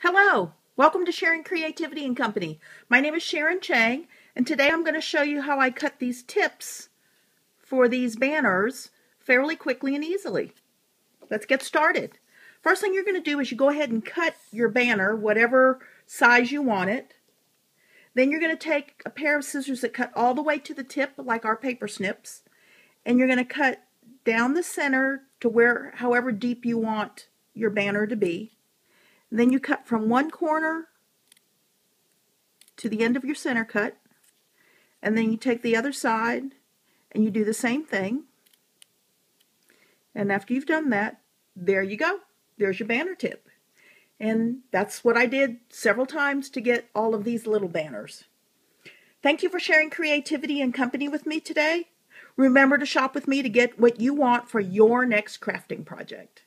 Hello, welcome to Sharing Creativity and Company. My name is Sharon Cheng, and today I'm going to show you how I cut these tips for these banners fairly quickly and easily. Let's get started. First thing you're going to do is you go ahead and cut your banner, whatever size you want it. Then you're going to take a pair of scissors that cut all the way to the tip, like our paper snips, and you're going to cut down the center to where, however deep you want your banner to be. Then you cut from one corner to the end of your center cut. And then you take the other side and you do the same thing. And after you've done that, there you go. There's your banner tip. And that's what I did several times to get all of these little banners. Thank you for sharing creativity and company with me today. Remember to shop with me to get what you want for your next crafting project.